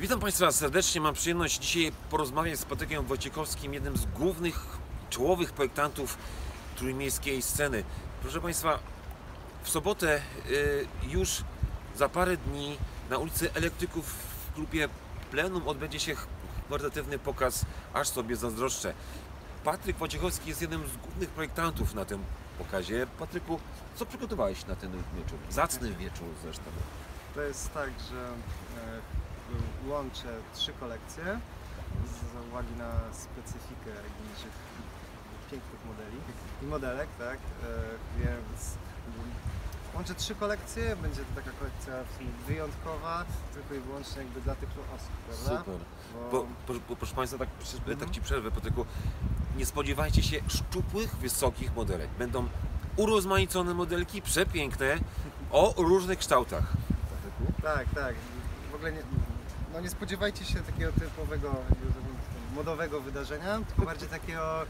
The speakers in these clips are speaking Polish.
Witam Państwa serdecznie. Mam przyjemność dzisiaj porozmawiać z Patrykiem Wojciechowskim, jednym z głównych, czołowych projektantów trójmiejskiej sceny. Proszę Państwa, w sobotę y, już za parę dni na ulicy Elektryków w klubie Plenum odbędzie się charytatywny pokaz Aż sobie zazdroszczę. Patryk Wojciechowski jest jednym z głównych projektantów na tym pokazie. Patryku, co przygotowałeś na ten wieczór? Zacny wieczór zresztą. To jest tak, że e, łączę trzy kolekcje z uwagi na specyfikę naszych pięknych modeli i modelek, tak? E, Więc łączę trzy kolekcje, będzie to taka kolekcja wyjątkowa, tylko i wyłącznie jakby dla tych osób, prawda? Super. Bo, Bo, po, po, proszę Państwa, tak, Mhm. tak Ci przerwę, Patryku. Nie spodziewajcie się szczupłych, wysokich modelek. Będą urozmaicone modelki, przepiękne, o różnych kształtach. Tak, tak. W ogóle nie, no nie spodziewajcie się takiego typowego modowego wydarzenia, tylko bardziej takiego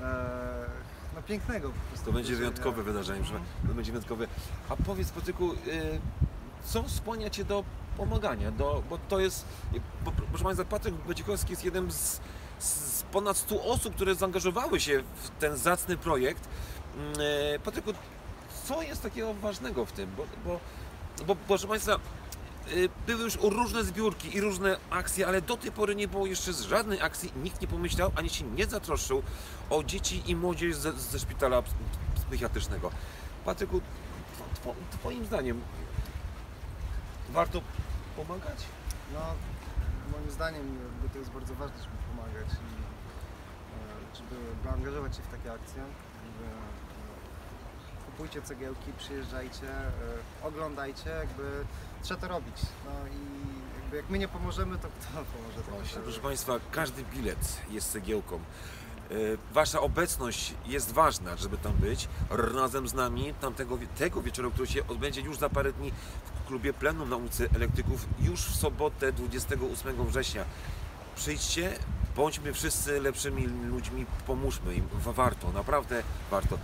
e, no pięknego po prostu. To będzie wyjątkowe wydarzenie, proszę. Mhm. To będzie wyjątkowe. A powiedz, Patryku, y, co skłania Cię do pomagania? Do, bo to jest, bo, proszę Państwa, Patryk Wojciechowski jest jednym z, z ponad 100 osób, które zaangażowały się w ten zacny projekt. Mm, e, Patryku, co jest takiego ważnego w tym? Bo, bo, bo proszę Państwa, y, były już różne zbiórki i różne akcje, ale do tej pory nie było jeszcze żadnej akcji. Nikt nie pomyślał, ani się nie zatroszczył o dzieci i młodzież ze, ze szpitala ps- psychiatrycznego. Patryku, two, two, Twoim zdaniem warto pomagać? No, moim zdaniem to jest bardzo ważne, żeby pomagać i e, żeby angażować się w takie akcje. E, kupujcie cegiełki, przyjeżdżajcie, e, oglądajcie, jakby trzeba to robić. No i jakby jak my nie pomożemy, to kto pomoże? tak Właśnie, proszę Państwa, każdy bilet jest cegiełką. E, Wasza obecność jest ważna, żeby tam być. Razem z nami tamtego tego wieczoru, który się odbędzie już za parę dni w klubie Plenum na ulicy Elektryków, już w sobotę 28 września. Przyjdźcie, bądźmy wszyscy lepszymi ludźmi, pomóżmy im. Wa- Warto, naprawdę warto.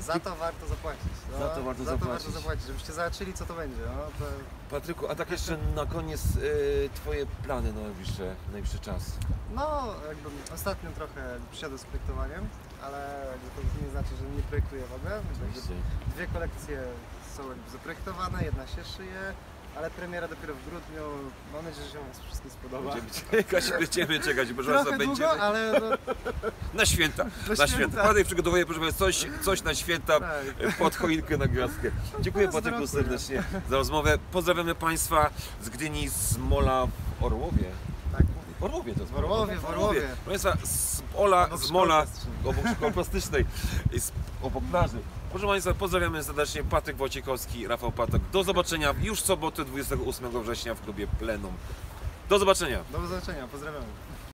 Za to warto zapłacić. No, Za to warto za zapłacić. To warto zapłacić, żebyście zobaczyli co to będzie. No, to... Patryku, a tak jeszcze na koniec e, Twoje plany na najbliższy, najbliższy czas. No, jakby ostatnio trochę przyszedłem z projektowaniem, ale to nie znaczy, że nie projektuję w ogóle. Dwie kolekcje są zaprojektowane, jedna się szyje, ale premiera dopiero w grudniu. Mam nadzieję, że się Wam wszystkim spodoba. Będziemy czekać, będziemy czekać, proszę Trochę Państwa, długo, będziemy ale no, na święta. na święta. święta. Patryk przygotowuje, proszę Państwa, coś, coś na święta Tak. pod choinkę na gwiazdkę. Dziękuję No, Patryku serdecznie za rozmowę. Pozdrawiamy Państwa z Gdyni, z Mola w Orłowie. Tak. W Orłowie to jest. W Orłowie, w Orłowie. Proszę Państwa, z Ola, z Mola, obok szkoły plastycznej, obok plaży. Proszę Państwa, pozdrawiamy serdecznie Patryk Wojciechowski, Rafał Patok. Do zobaczenia już w sobotę 28 września w klubie Plenum. Do zobaczenia. Do zobaczenia, pozdrawiam.